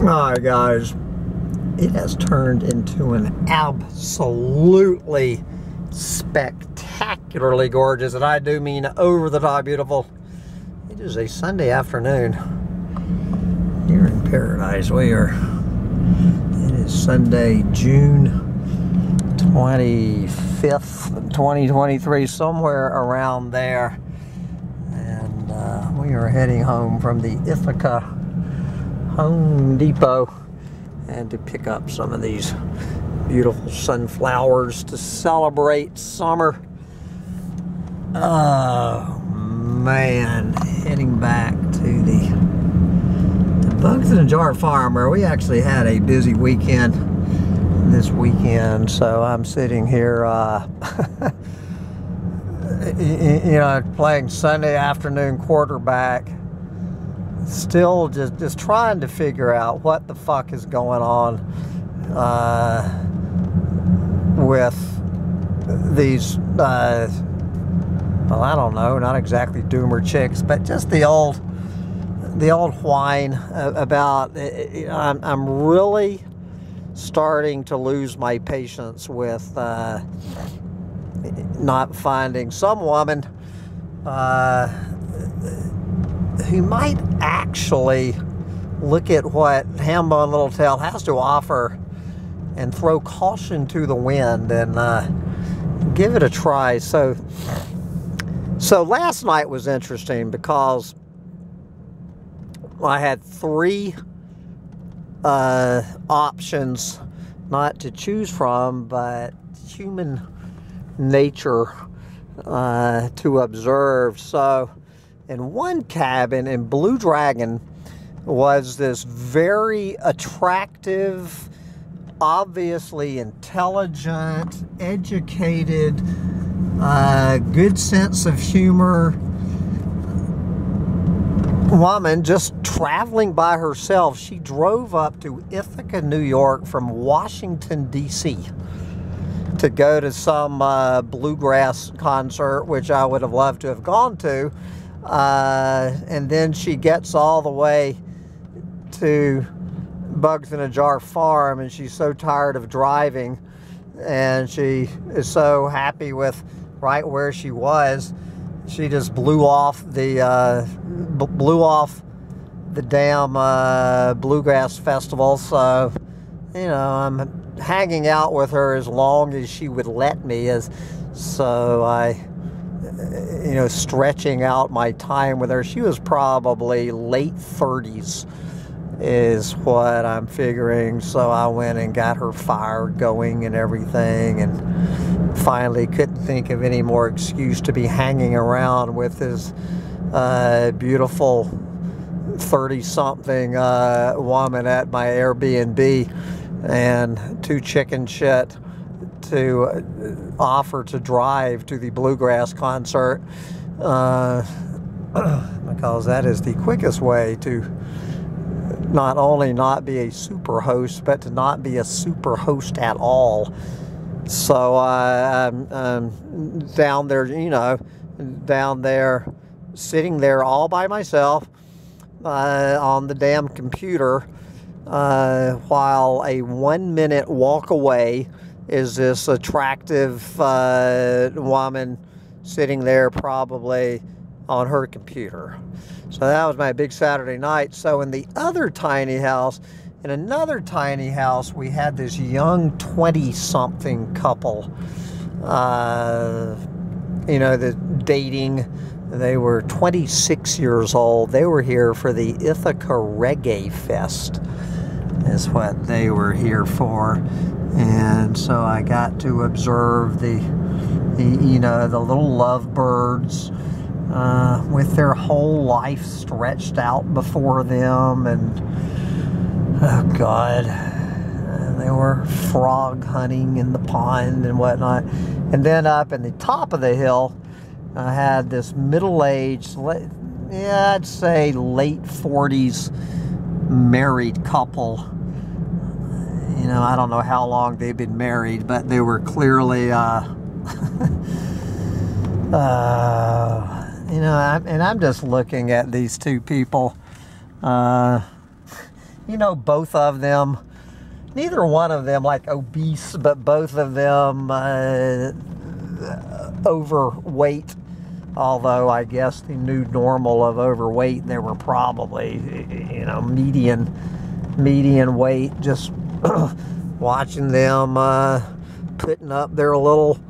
Alright guys, it has turned into an absolutely spectacularly gorgeous, and I do mean over the top beautiful. It is a Sunday afternoon here in paradise. We are, it is Sunday, June 25th, 2023, somewhere around there. And uh, we are heading home from the Ithaca Home Depot and to pick up some of these beautiful sunflowers to celebrate summer. Oh man, heading back to the, the Bugs in a Jar farm where we actually had a busy weekend this weekend. So I'm sitting here, uh, you know, playing Sunday afternoon quarterback. Still just, just trying to figure out what the fuck is going on uh, with these, uh, well, I don't know, not exactly doomer chicks, but just the old, the old whine about, I'm, I'm really starting to lose my patience with uh, not finding some woman uh, who might actually look at what Hambone Littletail has to offer and throw caution to the wind and uh, give it a try. So, so last night was interesting because I had three uh, options not to choose from, but human nature uh, to observe. So, in one cabin in Blue Dragon was this very attractive, obviously intelligent, educated, uh, good sense of humor woman just traveling by herself. She drove up to Ithaca, New York from Washington, D.C. to go to some uh, bluegrass concert, which I would have loved to have gone to. Uh, and then she gets all the way to Bugs in a Jar Farm, and she's so tired of driving, and she is so happy with right where she was. She just blew off the uh, blew off the damn uh, bluegrass festival. So, you know, I'm hanging out with her as long as she would let me. As so, I, you know, stretching out my time with her. She was probably late 30s, is what I'm figuring. So I went and got her fire going and everything, and finally couldn't think of any more excuse to be hanging around with this uh, beautiful 30 something uh, woman at my Airbnb and too chicken shit to uh, offer to drive to the bluegrass concert uh, because that is the quickest way to not only not be a super host but to not be a super host at all. So uh, I'm, I'm down there you know down there sitting there all by myself uh, on the damn computer uh, while a one minute walk away is this attractive uh, woman sitting there probably on her computer. So that was my big Saturday night. So in the other tiny house, in another tiny house, we had this young 20 something couple, uh, you know, the dating they were 26 years old. They were here for the Ithaca Reggae Fest, is what they were here for. And so I got to observe the, the you know, the little lovebirds uh, with their whole life stretched out before them. And, oh God, they were frog hunting in the pond and whatnot. And then up in the top of the hill, I had this middle-aged, yeah, I'd say late 40s married couple. You know, I don't know how long they've been married, but they were clearly, uh, uh, you know, I, and I'm just looking at these two people. Uh, you know, both of them, neither one of them like obese, but both of them uh, overweight. Although I guess the new normal of overweight, they were probably, you know, median median weight. Just watching them uh, putting up their little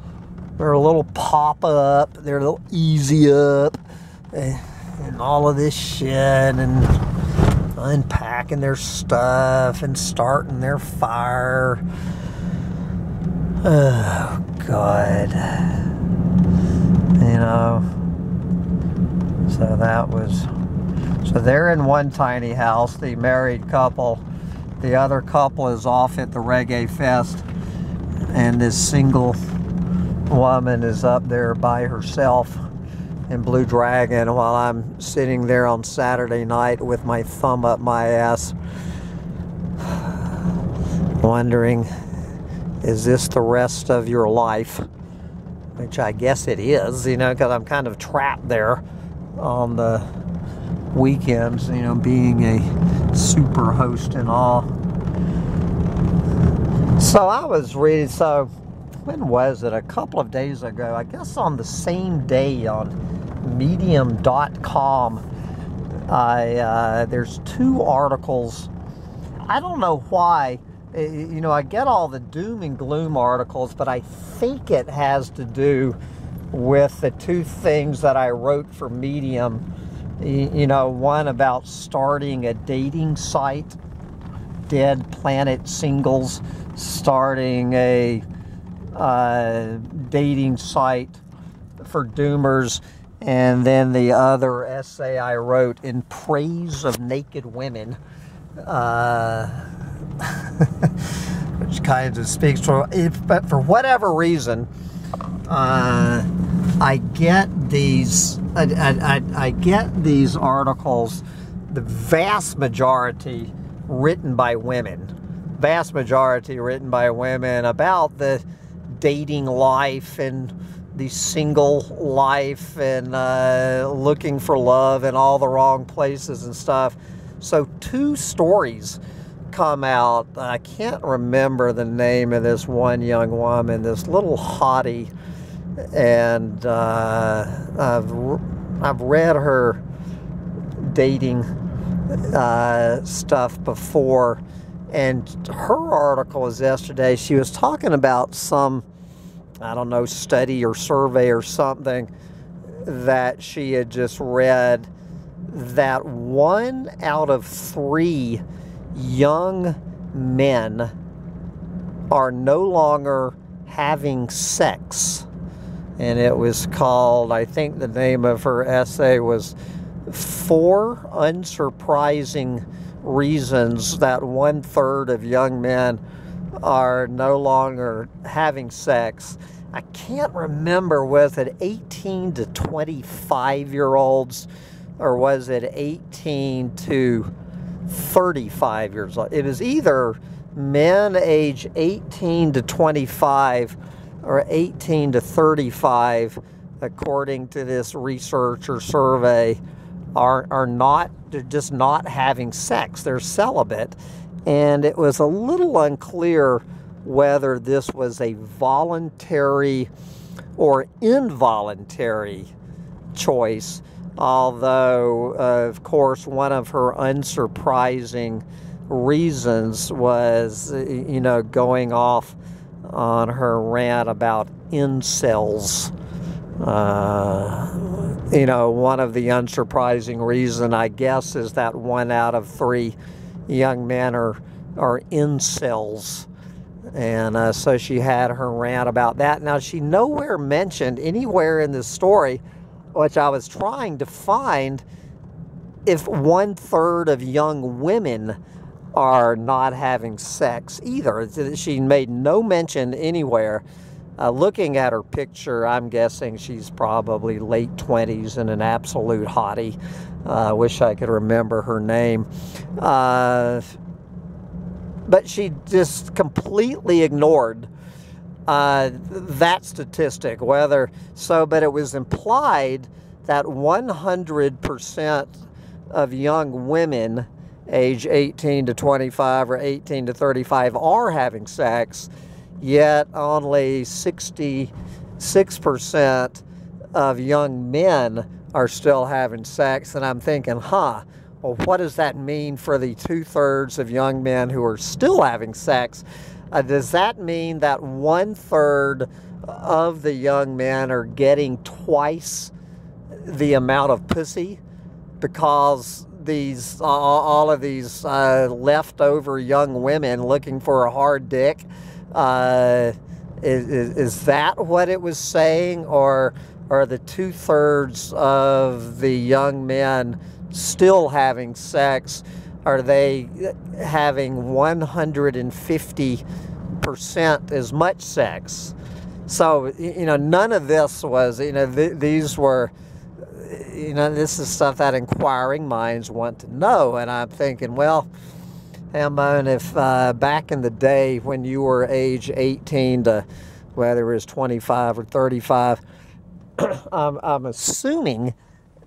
their little pop up, their little easy up, and, and all of this shit, and unpacking their stuff and starting their fire. Oh, God. Know, so that was. So they're in one tiny house, the married couple. The other couple is off at the Reggae Fest, and this single woman is up there by herself in Blue Dragon while I'm sitting there on Saturday night with my thumb up my ass, wondering, is this the rest of your life? Which I guess it is, you know, because I'm kind of trapped there on the weekends, you know, being a super host and all. So I was reading, so when was it? A couple of days ago, I guess on the same day on medium.com I, uh, there's two articles i don't know why you know i get all the doom and gloom articles but i think it has to do with the two things that i wrote for medium. You know one about starting a dating site dead planet singles starting a uh, dating site for doomers and then the other essay I wrote in praise of naked women, uh, which kind of speaks to, if, but for whatever reason, uh, I get these, I, I, I get these articles, the vast majority written by women, vast majority written by women about the dating life and the single life and uh, looking for love in all the wrong places and stuff. So, two stories come out. I can't remember the name of this one young woman, this little hottie, and uh, I've, I've read her dating uh, stuff before. And her article was yesterday. She was talking about some I don't know, study or survey or something that she had just read that one out of three young men are no longer having sex. And it was called, I think the name of her essay was Four Unsurprising Reasons That One Third of Young Men are no longer having sex. I can't remember was it 18 to 25 year olds or was it 18 to 35 years old? It was either men age 18 to 25 or 18 to 35 according to this research or survey are are not they're just not having sex. They're celibate. And it was a little unclear whether this was a voluntary or involuntary choice, although, of course, one of her unsurprising reasons was, you know, going off on her rant about incels. Uh, you know, one of the unsurprising reason, I guess, is that one out of three young men are, are incels. And uh, so she had her rant about that. Now, she nowhere mentioned anywhere in this story, which I was trying to find, if one third of young women are not having sex either. She made no mention anywhere. Uh, looking at her picture, I'm guessing she's probably late 20s and an absolute hottie. I uh, wish I could remember her name. Uh, but she just completely ignored uh, that statistic. Whether so, but it was implied that 100% of young women age 18 to 25 or 18 to 35 are having sex, yet only 66% of young men are still having sex. And I'm thinking, huh, well, what does that mean for the two thirds of young men who are still having sex? Uh, does that mean that one third of the young men are getting twice the amount of pussy because these all of these uh, leftover young women looking for a hard dick? Uh, is, is that what it was saying, or are the two thirds of the young men still having sex? Are they having 150% as much sex? So, you know, none of this was, you know, th- these were, you know, this is stuff that inquiring minds want to know. And I'm thinking, well, Hambone, if uh, back in the day when you were age 18 to whether it was 25 or 35, I'm, I'm assuming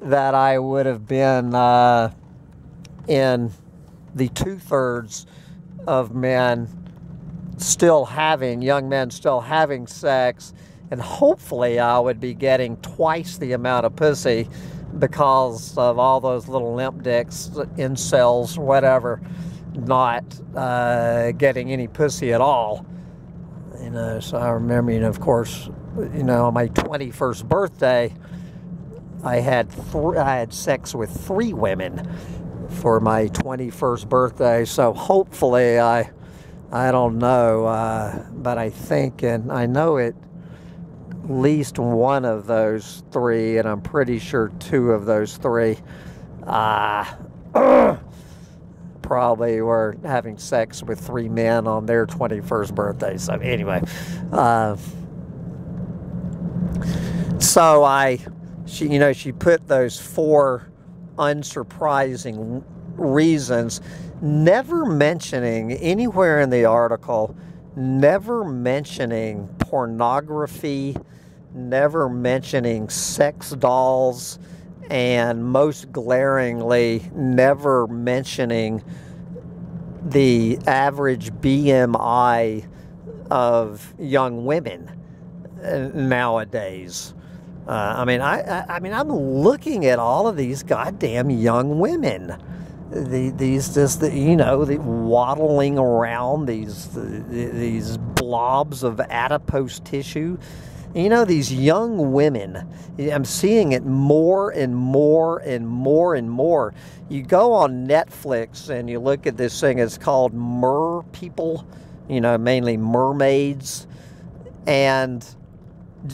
that I would have been uh, in the two thirds of men still having, young men still having sex, and hopefully I would be getting twice the amount of pussy because of all those little limp dicks, incels, whatever, not uh, getting any pussy at all. You know, so I remember, you know, of course, you know, on my 21st birthday, I had th- I had sex with three women for my 21st birthday. So hopefully, I I don't know, uh, but I think and I know at least one of those three, and I'm pretty sure two of those three, uh, probably were having sex with three men on their 21st birthday. So anyway, uh, so I she, you know, she put those four unsurprising reasons, never mentioning anywhere in the article, never mentioning pornography, never mentioning sex dolls, and most glaringly, never mentioning the average BMI of young women uh, nowadays. Uh, I mean, I, I, I, mean, I'm looking at all of these goddamn young women. The, these just the, you know the waddling around these the, these blobs of adipose tissue. You know these young women i'm seeing it more and more and more and more. You go on netflix and you look at this thing it's called mer people you know mainly mermaids. And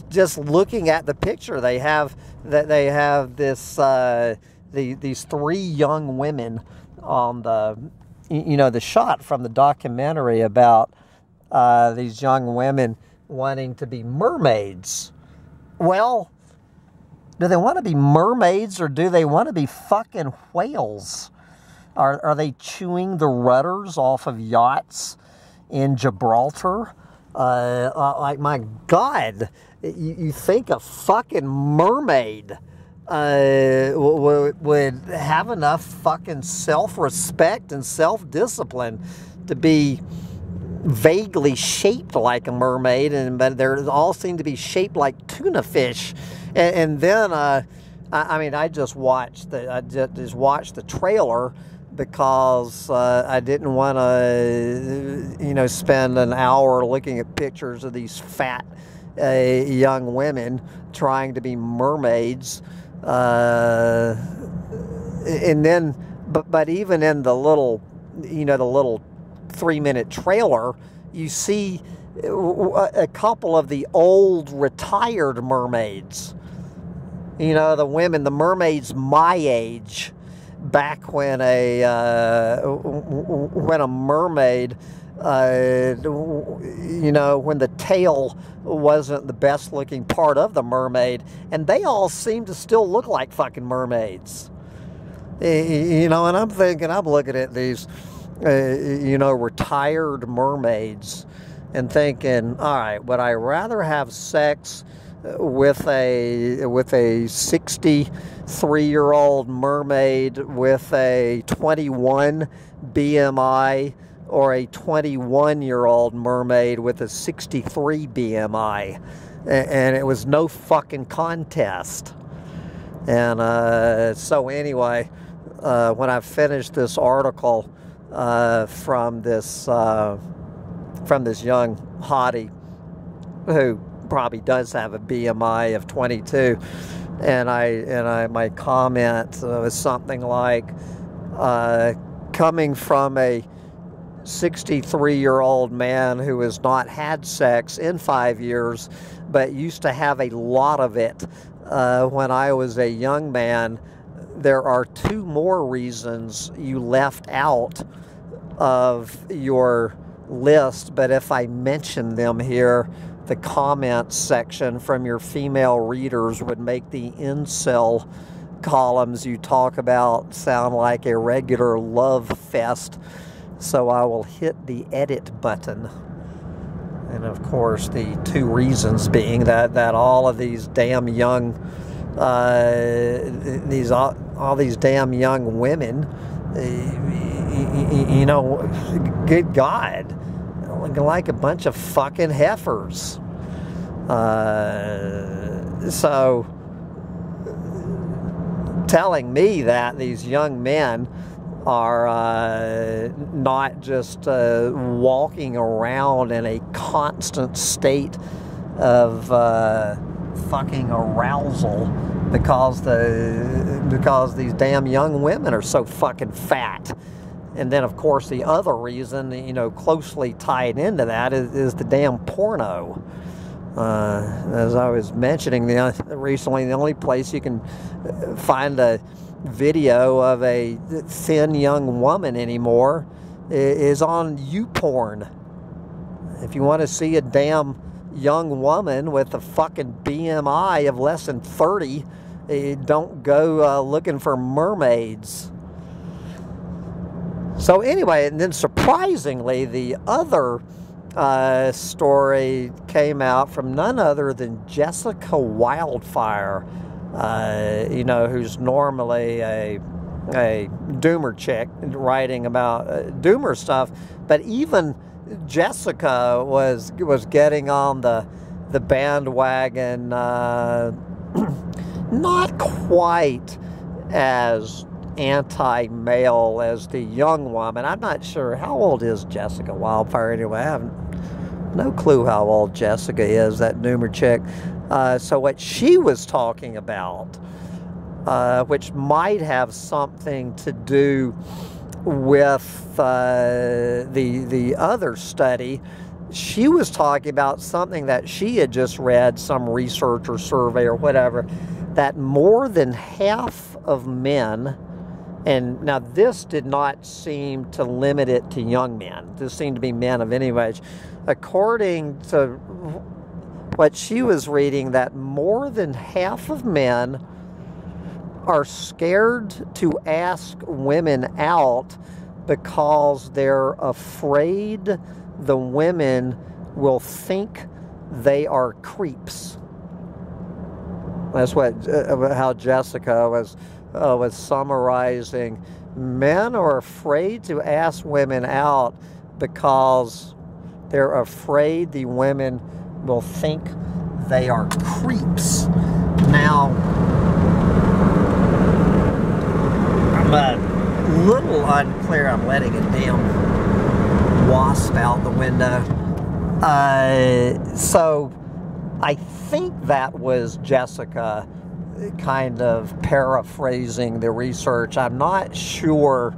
just looking at the picture, they have that they have this uh, the, these three young women on the you know the shot from the documentary about uh, these young women wanting to be mermaids. Well, do they want to be mermaids or do they want to be fucking whales? Are, are they chewing the rudders off of yachts in Gibraltar? Uh, uh, like, my God, you, you think a fucking mermaid uh, would, would have enough fucking self respect and self discipline to be vaguely shaped like a mermaid, and but they all seem to be shaped like tuna fish. And, and then, uh, I, I, mean, I just watched the I just, just watched the trailer because uh, I didn't want to, you know, spend an hour looking at pictures of these fat uh, young women trying to be mermaids. Uh, and then, but, but even in the little, you know, the little three minute trailer, you see a couple of the old retired mermaids. You know, the women, the mermaids my age back when a uh, when a mermaid, uh, you know, when the tail wasn't the best looking part of the mermaid, and they all seem to still look like fucking mermaids. You know, and I'm thinking, I'm looking at these, uh, you know, retired mermaids and thinking, all right, would I rather have sex with a with a 63 year old mermaid with a 21 BMI or a 21 year old mermaid with a 63 BMI. And it was no fucking contest. And uh, so, anyway, uh, when I finished this article uh, from this uh, from this young hottie who probably does have a BMI of 22, and I and I my comment was something like uh, coming from a 63 year old man who has not had sex in five years, but used to have a lot of it uh, when I was a young man. There are two more reasons you left out of your list, but if I mention them here, the comments section from your female readers would make the incel columns you talk about sound like a regular love fest. So I will hit the edit button. And of course, the two reasons being that, that all of these damn young, uh, these all, all these damn young women, uh, you know, good God, like a bunch of fucking heifers. Uh, so, telling me that these young men are uh, not just uh, walking around in a constant state of uh, fucking arousal because the because these damn young women are so fucking fat. And then, of course, the other reason, you know, closely tied into that is, is the damn porno. Uh, as I was mentioning the, recently, the only place you can uh, find a video of a thin young woman anymore is on YouPorn. If you want to see a damn young woman with a fucking BMI of less than 30, eh, don't go uh, looking for mermaids. So, anyway, and then surprisingly, the other uh, story came out from none other than Jessica Wildfire uh, you know, who's normally a a doomer chick writing about uh, doomer stuff, but even Jessica was was getting on the the bandwagon, uh, not quite as anti-male as the young woman. I'm not sure how old is Jessica Wildfire anyway. I have no clue how old Jessica is. That doomer chick. Uh, so what she was talking about, uh, which might have something to do with uh, the the other study, she was talking about something that she had just read, some research or survey or whatever, that more than half of men, and now this did not seem to limit it to young men. This seemed to be men of any age. According to what she was reading that more than half of men are scared to ask women out because they're afraid the women will think they are creeps. That's what uh, how Jessica was uh, was summarizing. Men are afraid to ask women out because they're afraid the women will think they are creeps. Now, I'm a little unclear. I'm letting a damn wasp out the window. Uh, so, I think that was Jessica kind of paraphrasing the research. I'm not sure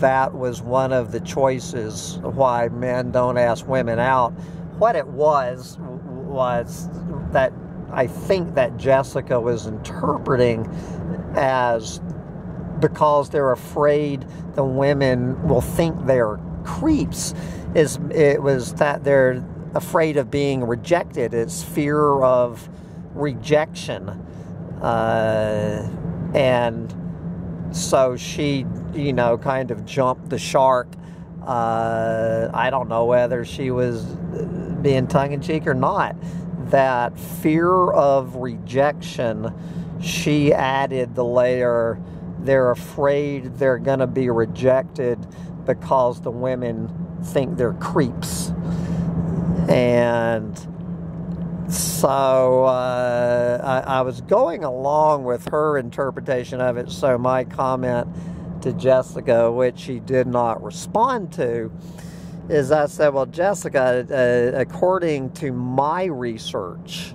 that was one of the choices why men don't ask women out what it was was that I think that Jessica was interpreting as because they're afraid the women will think they're creeps is it was that they're afraid of being rejected it's fear of rejection uh, and so she you know kind of jumped the shark uh, I don't know whether she was being tongue in cheek or not, that fear of rejection, she added the layer they're afraid they're going to be rejected because the women think they're creeps. And so uh, I, I, was going along with her interpretation of it. So my comment to Jessica, which she did not respond to, is I said, Well, Jessica, uh, according to my research,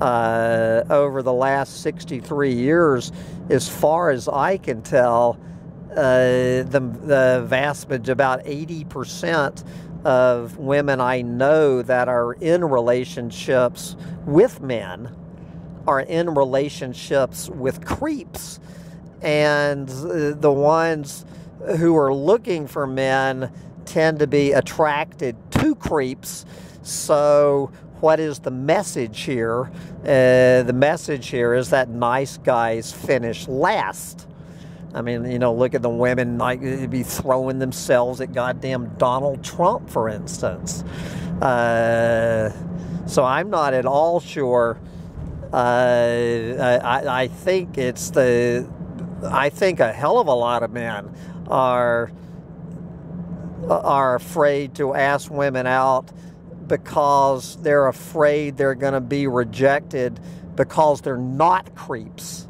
uh, over the last 63 years, as far as I can tell, uh, the, the vast majority, about 80% of women I know that are in relationships with men are in relationships with creeps. And the ones who are looking for men tend to be attracted to creeps. So, what is the message here? Uh, the message here is that nice guys finish last. I mean, you know, look at the women like be throwing themselves at goddamn Donald Trump, for instance. Uh, so I'm not at all sure. Uh, I, I think it's the. I think a hell of a lot of men are are afraid to ask women out because they're afraid they're going to be rejected because they're not creeps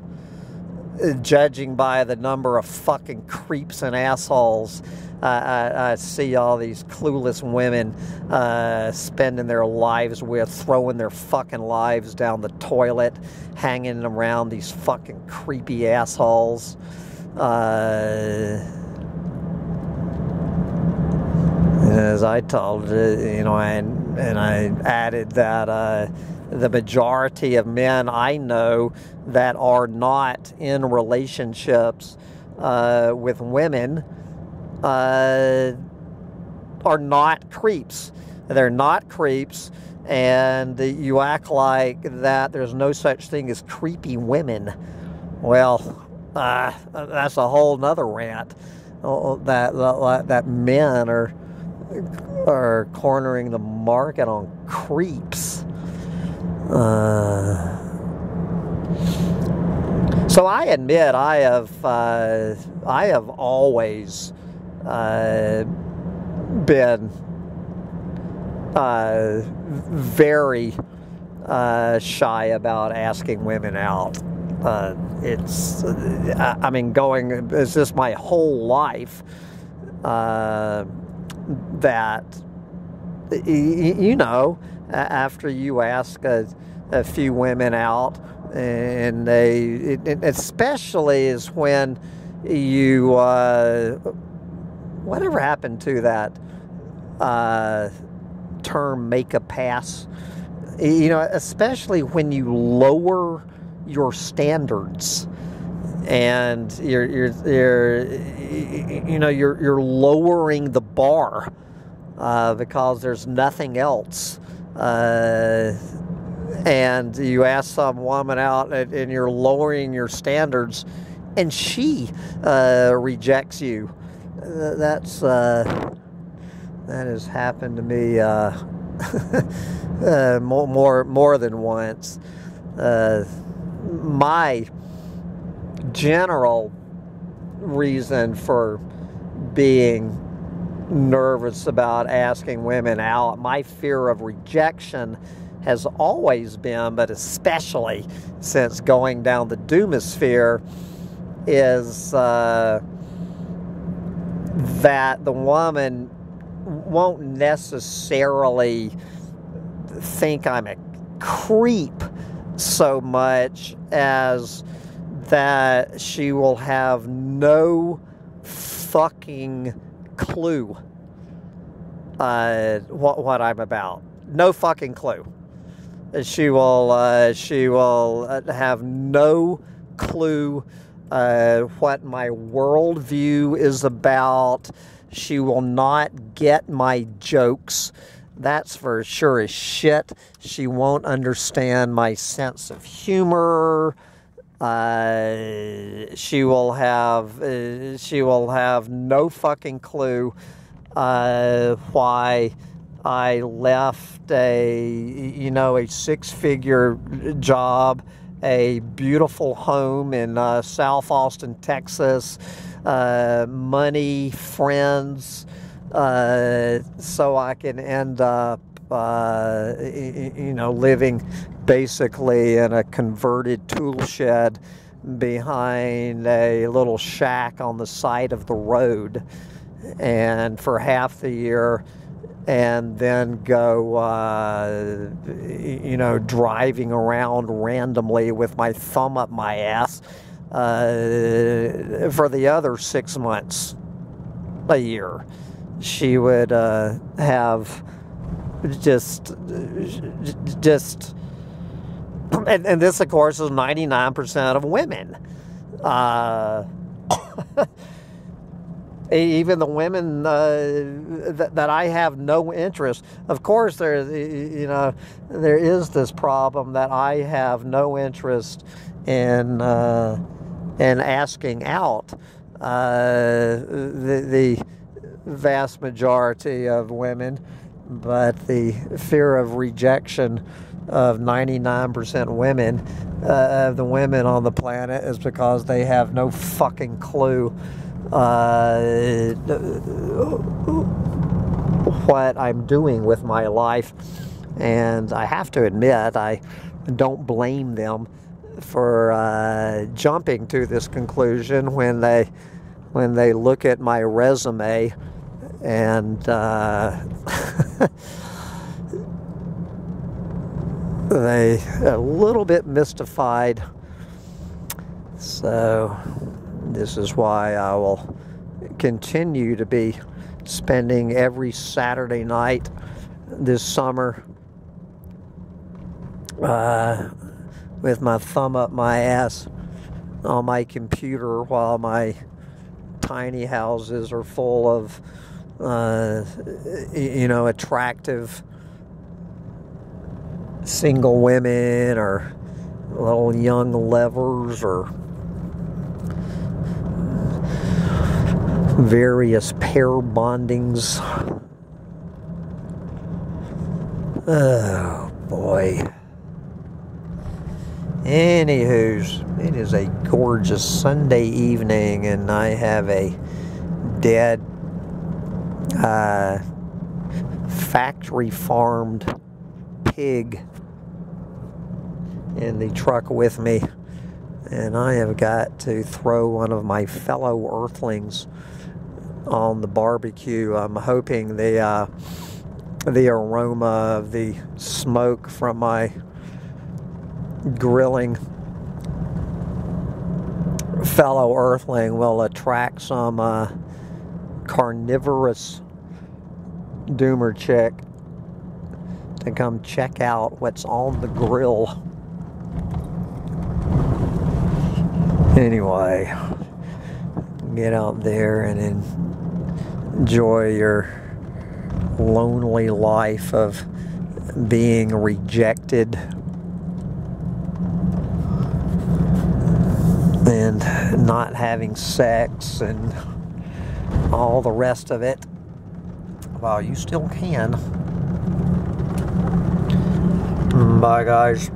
judging by the number of fucking creeps and assholes uh, I, I, see all these clueless women uh, spending their lives with, throwing their fucking lives down the toilet, hanging around these fucking creepy assholes. Uh, as I told you know, and and I added that uh, the majority of men I know that are not in relationships uh, with women uh, are not creeps. They're not creeps, and you act like that there's no such thing as creepy women. Well, uh, that's a whole nother rant. Uh, that, that that men are are cornering the market on creeps. Uh, so I admit I have uh, I have always uh, been uh, very uh, shy about asking women out. Uh, it's I mean going it's just my whole life that you know after you ask a, a few women out, and they, it, especially is when you, uh, whatever happened to that uh, term make a pass, you know, especially when you lower your standards and you're, you're, you're you know, you're, you're lowering the bar uh, because there's nothing else uh, and you ask some woman out and, and, you're lowering your standards and she uh, rejects you. That's uh, that has happened to me uh, uh, more, more more than once. Uh, my general reason for being nervous about asking women out. My fear of rejection has always been, but especially since going down the doomosphere, is uh, that the woman won't necessarily think I'm a creep so much as that she will have no fucking clue uh, what what I'm about. No fucking clue. She will uh, she will uh, have no clue uh, what my worldview is about. She will not get my jokes. That's for sure as shit. She won't understand my sense of humor. Uh, she will have uh, she will have no fucking clue uh, why I left a, you know, a six-figure job, a beautiful home in uh, South Austin, Texas, uh, money, friends, so I can end up, uh, you know, living basically in a converted tool shed behind a little shack on the side of the road. And for half the year, and then go, uh, you know, driving around randomly with my thumb up my ass uh, for the other six months a year. She would uh, have just, just, and, and, this, of course, is 99% of women. Uh, even the women uh, that, that I have no interest. Of course, there you know there is this problem that I have no interest in uh, in asking out. Uh, the, the vast majority of women, but the fear of rejection of 99% women uh, of the women on the planet is because they have no fucking clue uh, what I'm doing with my life. And I have to admit, I don't blame them for uh, jumping to this conclusion when they when they look at my resume and uh, they a little bit mystified. So this is why I will continue to be spending every Saturday night this summer uh, with my thumb up my ass on my computer while my tiny houses are full of, uh, you know, attractive single women or little young lovers or various pair bondings. Oh boy. Anywho's, it is a gorgeous Sunday evening, and I have a dead uh, factory farmed pig in the truck with me, and I have got to throw one of my fellow earthlings on the barbecue. I'm hoping the uh, the aroma of the smoke from my grilling fellow earthling will attract some uh, carnivorous doomer chick to come check out what's on the grill. Anyway, get out there and enjoy your lonely life of being rejected and not having sex and all the rest of it while you still can. Bye, guys.